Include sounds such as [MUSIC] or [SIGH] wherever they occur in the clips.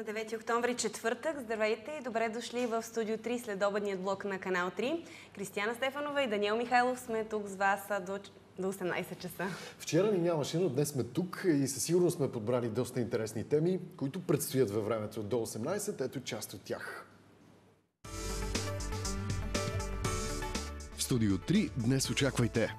на 9 октомври, четвъртък. Здравейте и добре дошли в студио 3 след обедният блок на канал 3. Кристияна Стефанова и Даниел Михайлов сме тук с вас до, до 18 часа. Вчера ни нямаше, но днес сме тук и със сигурност сме подбрали доста интересни теми, които предстоят във времето до 18. Ето част от тях. В студио 3 днес очаквайте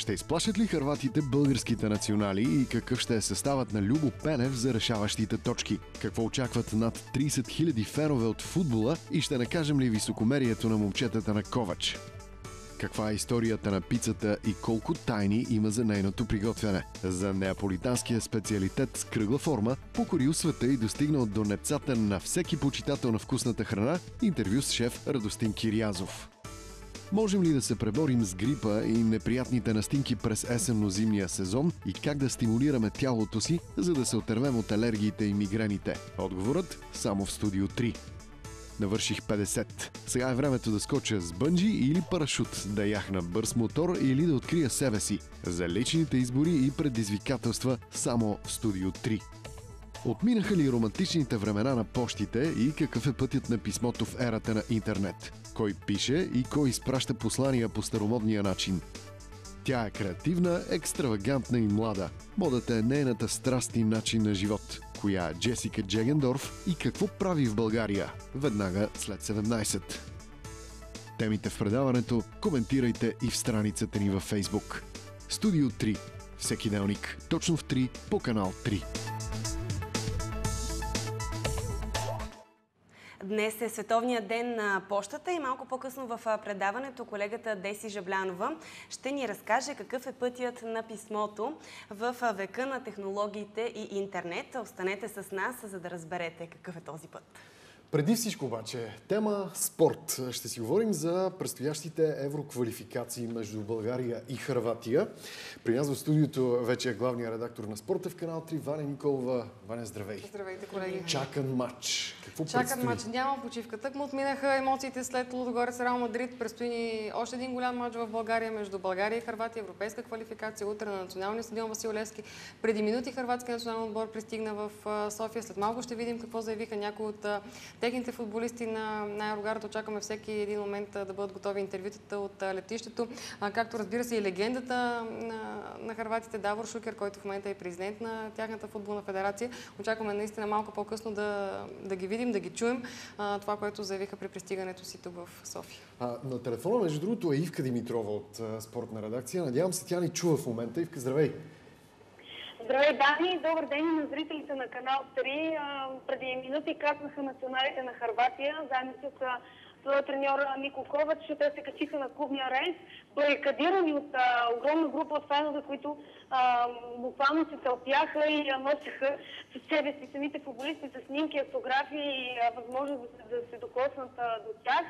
ще изплашат ли харватите българските национали и какъв ще е съставът на Любо Пенев за решаващите точки? Какво очакват над 30 000 фенове от футбола и ще накажем ли високомерието на момчетата на Ковач? Каква е историята на пицата и колко тайни има за нейното приготвяне? За неаполитанския специалитет с кръгла форма покорил света и достигнал до нецата на всеки почитател на вкусната храна интервю с шеф Радостин Кириязов. Можем ли да се преборим с грипа и неприятните настинки през есенно-зимния сезон и как да стимулираме тялото си, за да се отървем от алергиите и мигрените? Отговорът само в студио 3. Навърших 50. Сега е времето да скоча с бънджи или парашут, да яхна бърз мотор или да открия себе си. За личните избори и предизвикателства само в студио 3. Отминаха ли романтичните времена на почтите и какъв е пътят на писмото в ерата на интернет? Кой пише и кой изпраща послания по старомодния начин? Тя е креативна, екстравагантна и млада. Модата е нейната страст и начин на живот. Коя е Джесика Джегендорф и какво прави в България? Веднага след 17. Темите в предаването коментирайте и в страницата ни във Facebook. Студио 3. Всеки делник. Точно в 3 по канал 3. Днес е Световният ден на почтата и малко по-късно в предаването колегата Деси Жаблянова ще ни разкаже какъв е пътят на писмото в века на технологиите и интернет. Останете с нас, за да разберете какъв е този път. Преди всичко обаче, тема спорт. Ще си говорим за предстоящите евроквалификации между България и Харватия. При нас в студиото вече е главният редактор на спорта в канал 3, Ваня Николова. Ваня, здравей! Здравейте, колеги! Чакан матч. Какво Чакан предстои? матч. Няма почивка. Тък му отминаха емоциите след Лудогорец Реал Мадрид. Предстои ни още един голям матч в България между България и Харватия. Европейска квалификация утре на националния стадион Васил Левски. Преди минути Харватския национален отбор пристигна в София. След малко ще видим какво заявиха някои от техните футболисти на, на Аерогарата. Очакваме всеки един момент да бъдат готови интервютата от летището. Както разбира се и легендата на, на харватите Давор Шукер, който в момента е президент на тяхната футболна федерация. Очакваме наистина малко по-късно да, да ги видим, да ги чуем. Това, което заявиха при пристигането си тук в София. А, на телефона, между другото, е Ивка Димитрова от спортна редакция. Надявам се, тя ни чува в момента. Ивка, здравей! Здравей, Дани! Добър ден на зрителите на канал 3. А, преди минути казаха националите на Харватия, заедно с своя треньор Нико Ковач, те се качиха на клубния рейс, барикадирани от а, огромна група от фенове, които а, буквално се тълпяха и носеха с себе си самите футболисти с снимки, автографии и а, възможност да се, докоснат а, до тях.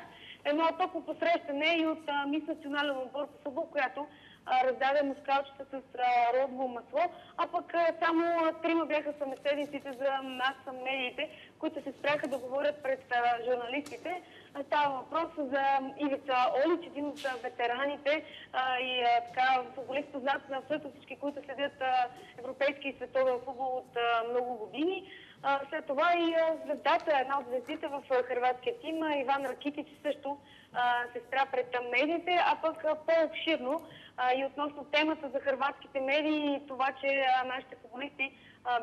Едно топло посрещане и от а, Мис национален отбор по футбол, която раздаде мускалчета с розово масло, а пък само трима бяха съмеседниците за нас, медиите, които се спряха да говорят пред журналистите. Става въпрос за Ивица Олич, един от ветераните и така футболист познат на абсолютно всички, които следят европейски и световен футбол от много години. След това и звездата, една от звездите в хрватския тим, Иван Ракитич също се спря пред медиите, а пък по-обширно и относно темата за хрватските медии и това, че нашите футболисти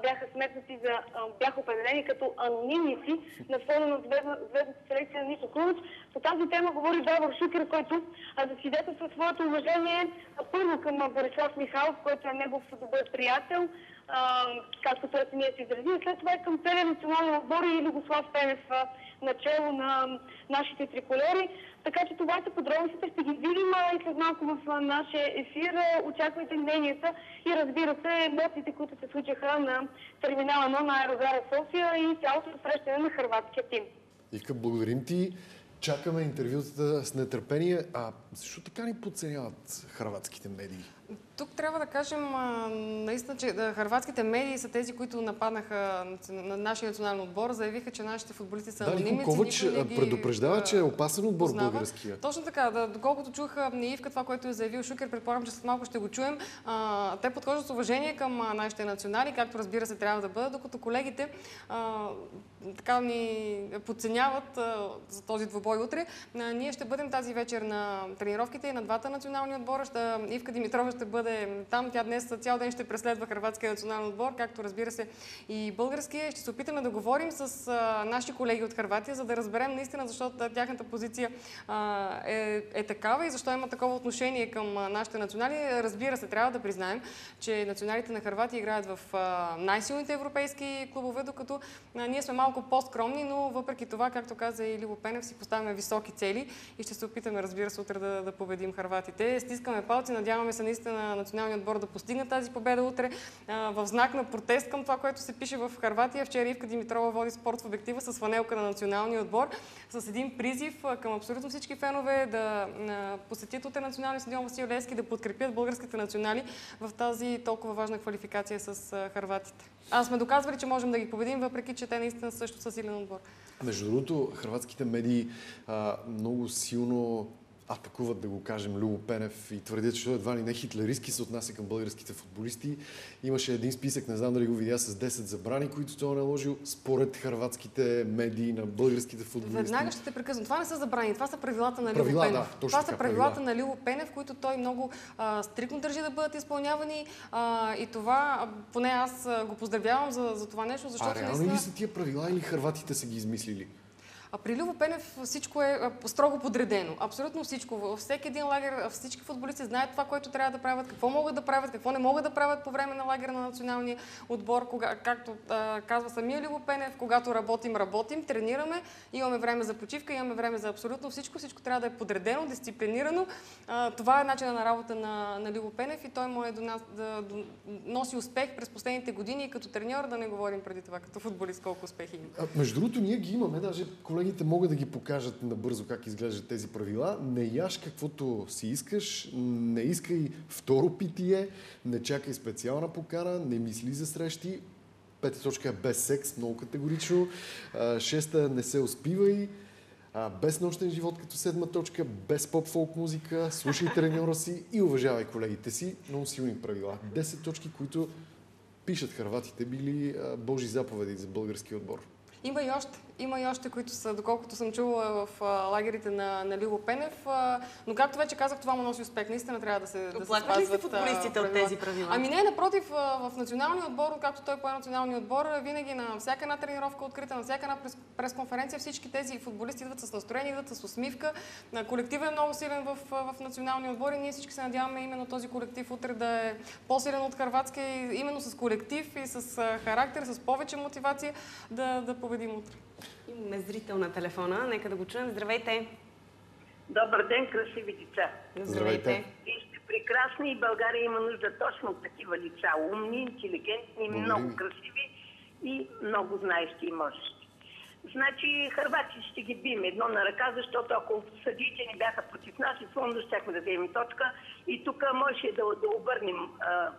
бяха сметнати за, бяха определени като анонимници на фона на звездната селекция на Нисо Крувач. По тази тема говори Давор Шукер, който засвидетелства своето уважение първо към Борислав Михайлов, който е негов добър приятел, както той самият се изрази, след това и към целия национален отбор и Люгослав Пенев начало на нашите триколери. Така че това са подробностите, ще ги видим и след малко в нашия ефир. Очаквайте мненията и разбира се емоциите, които се случиха на терминала 1 на Аерогара София и цялото срещане на хрватския тим. Ивка, благодарим ти. Чакаме интервютата с нетърпение. А защо така ни подценяват хрватските медии? Тук трябва да кажем а, наистина, че да, харватските медии са тези, които нападнаха на нашия национален отбор, заявиха, че нашите футболисти са Дали анонимни. Ковач предупреждава, че е опасен отбор познава. българския. Точно така, да, доколкото чух Ивка това, което е заявил Шукер, предполагам, че след малко ще го чуем. А, те подхождат с уважение към а, нашите национали, както разбира се трябва да бъдат, докато колегите а, така ни подценяват а, за този двубой утре. А, ние ще бъдем тази вечер на тренировките и на двата национални отбора. Ще, Ивка Димитрова ще бъде там. Тя днес цял ден ще преследва Хрватския национален отбор, както разбира се и българския. Ще се опитаме да говорим с а, наши колеги от Хрватия, за да разберем наистина, защото тяхната позиция а, е, е такава и защо има такова отношение към нашите национали. Разбира се, трябва да признаем, че националите на Хрватия играят в най-силните европейски клубове, докато а, ние сме малко по-скромни, но въпреки това, както каза и Лило Пенев, си поставяме високи цели и ще се опитаме, разбира се, утре да, да победим Хрватите. Стискаме палци, надяваме се наистина националният отбор да постигне тази победа утре а, в знак на протест към това, което се пише в Харватия. Вчера Ивка Димитрова води спорт в обектива с фанелка на националния отбор, с един призив а, към абсолютно всички фенове да а, посетят утре националния стадион Васил Левски, да подкрепят българските национали в тази толкова важна квалификация с а, харватите. Аз сме доказвали, че можем да ги победим, въпреки че те наистина също са силен отбор. Между другото, хрватските медии а, много силно атакуват, да го кажем, Любо Пенев и твърдят, че едва ли не хитлеристки се отнася към българските футболисти. Имаше един списък, не знам дали го видя, с 10 забрани, които той е наложил според хрватските медии на българските футболисти. Веднага ще те прекъсвам. Това не са забрани, това са правилата на Любо Правила, Пенев. да, това така, са правилата правила. на Любо Пенев, които той много а, стрикно държи да бъдат изпълнявани. А, и това, поне аз го поздравявам за, за това нещо, защото А реално наистина... ли са тия правила или хрватите са ги измислили? А при Любо Пенев всичко е строго подредено. Абсолютно всичко. Във всеки един лагер всички футболисти знаят това, което трябва да правят, какво могат да правят, какво не могат да правят по време на лагера на националния отбор. Кога, както а, казва самия Любо Пенев, когато работим, работим, тренираме, имаме време за почивка, имаме време за абсолютно всичко. Всичко трябва да е подредено, дисциплинирано. А, това е начинът на работа на, на Любо Пенев и той може да, нас- да, да носи успех през последните години и като треньор, да не говорим преди това, като футболист, колко успехи има. А, между другото, ние ги имаме, даже колегите могат да ги покажат набързо как изглеждат тези правила. Не яш каквото си искаш, не искай второ питие, не чакай специална покана, не мисли за срещи. Пета точка е без секс, много категорично. Шеста не се успивай. Без нощен живот като седма точка, без поп-фолк музика, слушай треньора си и уважавай колегите си. Много силни правила. 10 точки, които пишат хърватите, били божи заповеди за български отбор. Има и още. Има и още, които са, доколкото съм чула в а, лагерите на, на Лило Пенев. А, но както вече казах, това му носи успех. Наистина трябва да се, да се Оплакват ли спазват, а, футболистите от тези правила? Ами не, напротив, а, в националния отбор, както той пое националния отбор, винаги на всяка една тренировка открита, на всяка една прес- пресконференция, всички тези футболисти идват с настроение, идват с усмивка. Колективът е много силен в, в националния отбор и ние всички се надяваме именно този колектив утре да е по-силен от Харватска и именно с колектив и с характер, с повече мотивация да, да победим утре. Имаме зрител на телефона. Нека да го чуем. Здравейте! Добър ден, красиви деца. Здравейте. Вие сте прекрасни и България има нужда точно от такива лица. Умни, интелигентни, Благодаря много ви. красиви и много знаещи и можещи. Значи, Харвати ще ги бием едно на ръка, защото ако съдиите ни бяха против нас, условно щяхме да вземем точка. И тук можеше да, да обърнем а,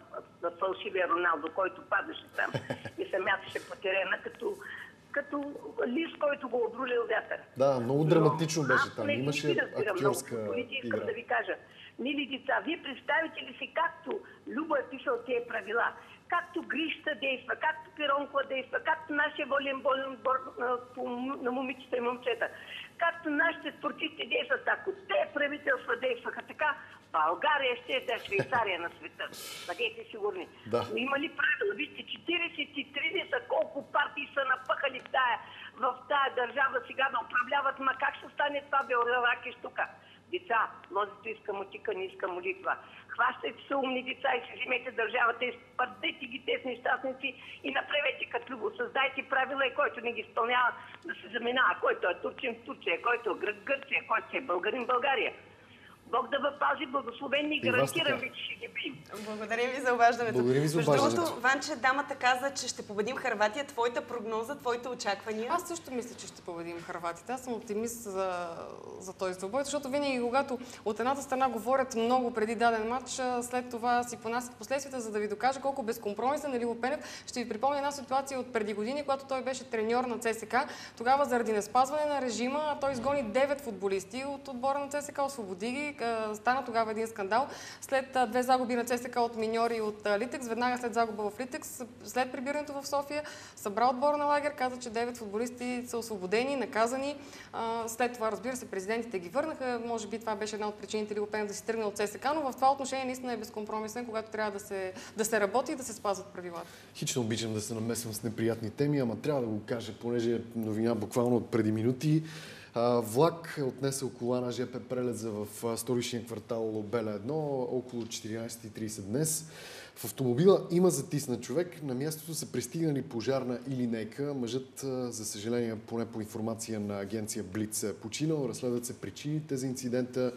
фалшивия Роналдо, който падаше там [LAUGHS] и се мяташе по терена, като, като лист, който го обрулил вятър. Да, много драматично беше там. Имаше много актьорска футболисти, Искам игра. да ви кажа, мили деца, вие представите ли си както Любо е писал тези правила, както Грища действа, както Пиронкова действа, както нашия отбор а, по- на момичета и момчета, както нашите спортисти действат, ако те правителства действаха така, България ще е да Швейцария на света. Бъдете сигурни. Да. Но има ли правила? Вижте, 43 ли са колко партии са напъхали в тая, в тая държава сега да управляват, ма как ще стане това белораки штука? Деца, лозето иска мутика, не иска молитва. Хващайте се умни деца и си вземете държавата и спърдете ги тези нещастници и направете като любо. Създайте правила и който не ги изпълнява да се заминава. Който е турчин в Турция, който е грък Гърция, който е българин в България. Бог да ви пази, благословени и гарантирам ви, че ще ги бим. Благодарим ви за обаждането. Благодарим ви за Между обаждането. другото, Ванче, дамата каза, че ще победим Харватия. Твоята прогноза, твоите очаквания? Аз също мисля, че ще победим харватите. Аз съм оптимист за, за този двубой, защото винаги, когато от едната страна говорят много преди даден матч, след това си понасят последствията, за да ви докажа колко безкомпромисен е Лило Пенев. Ще ви припомня една ситуация от преди години, когато той беше треньор на ЦСК. Тогава заради неспазване на режима той изгони 9 футболисти от отбора на ЦСК, освободи ги. Стана тогава един скандал. След две загуби на ЦСК от миньори и от Литекс, веднага след загуба в Литекс, след прибирането в София, събра отбора на лагер, каза, че 9 футболисти са освободени, наказани. След това, разбира се, президентите ги върнаха. Може би това беше една от причините Лиго да си тръгне от ЦСК, но в това отношение наистина е безкомпромисен, когато трябва да се, да се работи и да се спазват правилата. Хич не обичам да се намесвам с неприятни теми, ама трябва да го кажа, понеже е новина буквално от преди минути. Влак е отнесъл кола на ЖП Прелеза в столичния квартал Беля 1 около 14.30 днес. В автомобила има затиснат човек. На мястото са пристигнали пожарна и линейка. Мъжът, за съжаление, поне по информация на агенция Блиц, е починал. Разследват се причините за инцидента.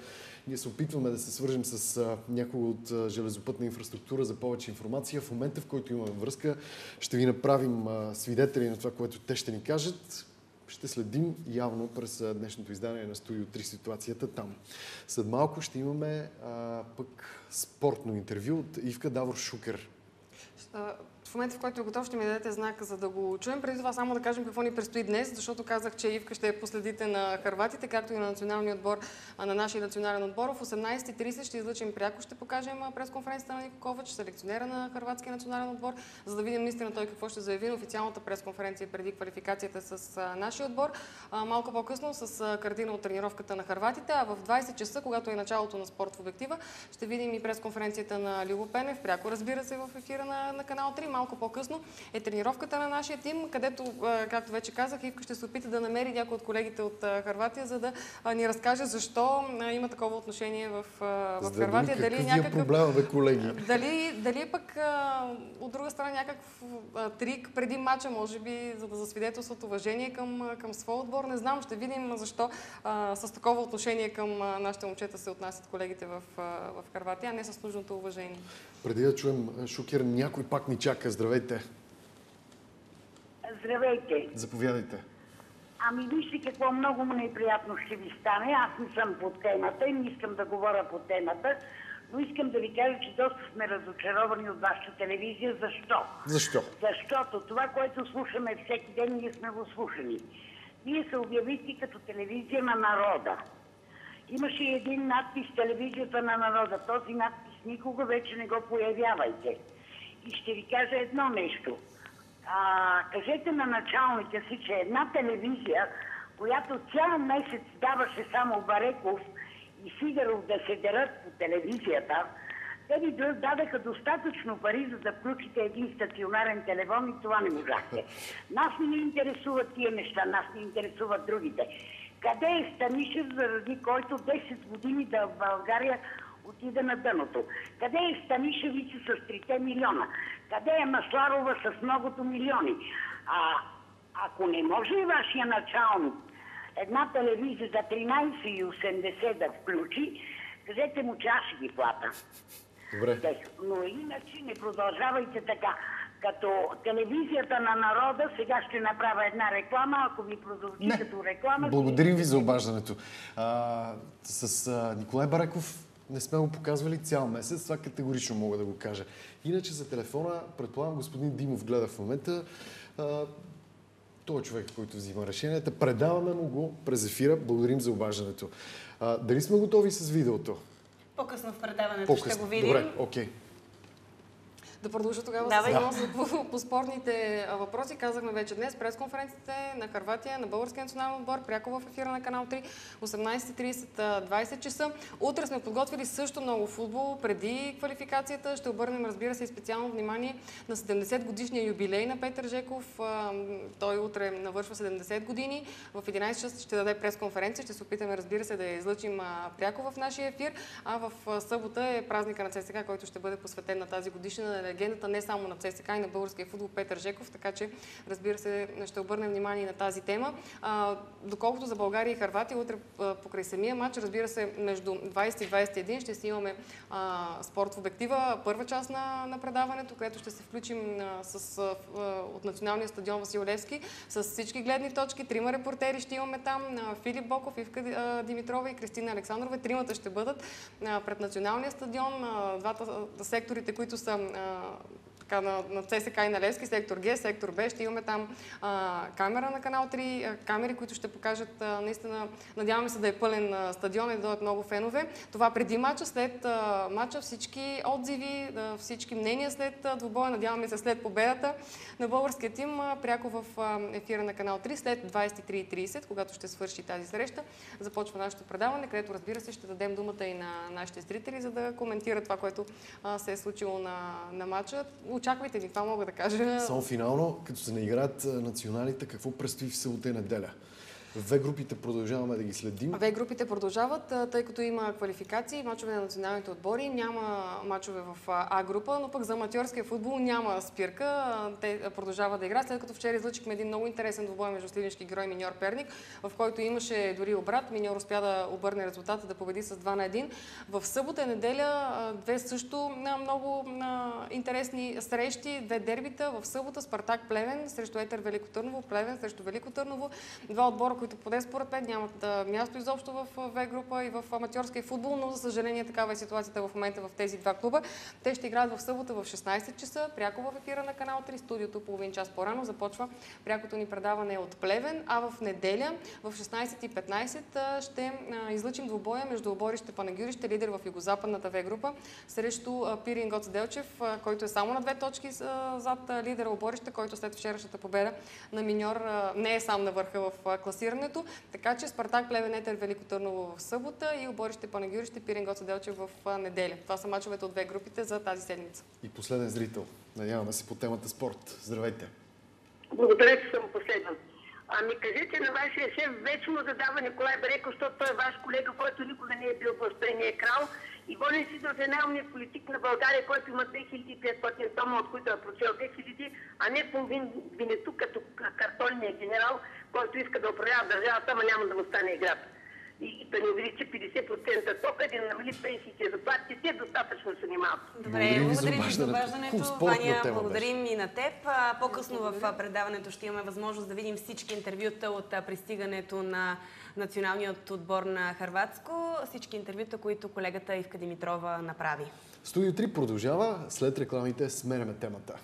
Ние се опитваме да се свържем с а, някой от железопътна инфраструктура за повече информация. В момента, в който имаме връзка, ще ви направим свидетели на това, което те ще ни кажат. Ще следим явно през днешното издание на Студио 3 ситуацията там. След малко ще имаме а, пък спортно интервю от Ивка Давор Шукер. В момента, в който е готов, ще ми дадете знак, за да го чуем. Преди това само да кажем какво ни предстои днес, защото казах, че Ивка ще е последите на харватите, както и на националния отбор, на нашия национален отбор. В 18.30 ще излъчим пряко, ще покажем пресконференцията на Нико Ковач, селекционера на харватския национален отбор, за да видим наистина той какво ще заяви на официалната пресконференция преди квалификацията с нашия отбор. Малко по-късно с картина от тренировката на харватите, а в 20 часа, когато е началото на спорт в обектива, ще видим и пресконференцията на Лило Пенев, пряко разбира се в ефира на, на канал 3. Малко по-късно е тренировката на нашия тим, където, както вече казах, Ивка ще се опита да намери някой от колегите от Харватия, за да ни разкаже защо има такова отношение в, в Харватия. видим Дали е някакъв проблема, бе, колеги. дали, дали е пък от друга страна някакъв трик преди мача, може би, за да засвидетелстват уважение към, към своя отбор. Не знам, ще видим защо а, с такова отношение към а, нашите момчета се отнасят колегите в, а, в Харватия, а не с нужното уважение. Преди да чуем Шукер, някой пак ни чака. Здравейте. Здравейте. Заповядайте. Ами вижте какво много му неприятно ще ви стане. Аз не съм по темата и не искам да говоря по темата, но искам да ви кажа, че доста сме разочаровани от вашата телевизия. Защо? Защо? Защото това, което слушаме всеки ден, ние сме го слушани. Вие се обявихте като телевизия на народа. Имаше един надпис телевизията на народа. Този надпис никога вече не го появявайте. И ще ви кажа едно нещо. А, кажете на началника си, че една телевизия, която цял месец даваше само Бареков и Сидеров да се дерат по телевизията, те ви дадаха достатъчно пари, за да включите един стационарен телефон и това не можахте. Нас не ни интересуват тия неща, нас не интересуват другите. Къде е Станишев, заради който 10 години да в България отиде на дъното? Къде е Станишевица с 3 милиона? Къде е Масларова с многото милиони? А ако не може вашия началник една телевизия за 13,80 да включи, кажете му, че аз ще ги плата. Добре. Но иначе не продължавайте така. Като телевизията на народа, сега ще направя една реклама, ако ви продължи Не. като реклама. Благодарим ви за обаждането. А, с а, Николай Бареков не сме го показвали цял месец, това категорично мога да го кажа. Иначе за телефона, предполагам, господин Димов гледа в момента. А, той е човек, който взима решенията. Предаваме му го през ефира. Благодарим за обаждането. А, дали сме готови с видеото? По-късно в предаването ще го видим. Добре, окей. Да продължа тогава Давай. с по, по спорните въпроси. Казахме вече днес пресконференциите на Харватия, на Българския национален отбор, пряко в ефира на канал 3, 18.30, 20 часа. Утре сме подготвили също много футбол. Преди квалификацията ще обърнем, разбира се, и специално внимание на 70 годишния юбилей на Петър Жеков. Той утре навършва 70 години. В 11 часа ще даде пресконференция. Ще се опитаме, разбира се, да я излъчим пряко в нашия ефир. А в събота е празника на ЦСКА, който ще бъде посветен на тази годишна легендата не само на ЦСК и на българския футбол Петър Жеков, така че разбира се ще обърнем внимание на тази тема. А, доколкото за България и Харватия, утре покрай самия матч, разбира се, между 20 и 21 ще си имаме а, спорт в обектива, първа част на, на предаването, където ще се включим а, с, а, от националния стадион Васил Левски с всички гледни точки. Трима репортери ще имаме там. Филип Боков, Ивка Димитрова и Кристина Александрова. Тримата ще бъдат пред националния стадион. Двата секторите, които са um така, на, на ЦСК и на Левски, сектор Г, сектор Б. Ще имаме там а, камера на канал 3, а, камери, които ще покажат а, наистина, надяваме се да е пълен а, стадион и да дойдат много фенове. Това преди мача, след а, мача всички отзиви, а, всички мнения след а, двубоя, надяваме се след победата на българския тим, а, пряко в а, ефира на канал 3, след 23.30, когато ще свърши тази среща, започва нашето предаване, където разбира се ще дадем думата и на нашите зрители, за да коментират това, което а, се е случило на, на матча очаквайте ни, това мога да кажа. Само финално, като се наиграят националите, какво предстои в събота и неделя? В групите продължаваме да ги следим. В групите продължават, тъй като има квалификации, мачове на националните отбори, няма мачове в А група, но пък за аматьорския футбол няма спирка. Те продължават да играят, след като вчера излъчихме един много интересен двубой между сливенски герой Миньор Перник, в който имаше дори обрат. Миньор успя да обърне резултата, да победи с 2 на 1. В събота и неделя две също много интересни срещи, две дербита. В събота Спартак Плевен срещу Етер Велико Търново, Плевен срещу Велико Търново. Два отбора, които поне според мен нямат място изобщо в В група и в аматьорския футбол, но за съжаление такава е ситуацията в момента в тези два клуба. Те ще играят в събота в 16 часа, пряко в ефира на канал 3, студиото половин час по-рано започва прякото ни предаване от Плевен, а в неделя в 16.15 ще излъчим двубоя между оборище Панагюрище, лидер в югозападната В група, срещу Пирин Гоц Делчев, който е само на две точки зад лидера оборище, който след вчерашната победа на Миньор не е сам на върха в класирането класирането. Така че Спартак Плевен Етер Велико Търново в събота и оборище Панагюрище Пирен Гоца Делчев в неделя. Това са мачовете от две групите за тази седмица. И последен зрител. Надяваме се по темата спорт. Здравейте! Благодаря, че съм последен. Ами кажете на вашия шеф, вечно задава Николай Бреко, защото той е ваш колега, който никога не е бил в крал и Волен Сидоров е най-умният политик на България, който има 2500 тома, от които е прочел 2000, а не половин винету като картонния генерал, който иска да управлява държавата, ама няма да му стане играта. И да ни увеличи 50% тока, да намали пенсиите, заплатите, те достатъчно са ни малко. Добре, благодарим за обаждането. Ваня, благодарим и на теб. По-късно в предаването ще имаме възможност да видим всички интервюта от пристигането на националният отбор на Харватско, всички интервюта, които колегата Ивка Димитрова направи. Студио 3 продължава. След рекламите сменяме темата.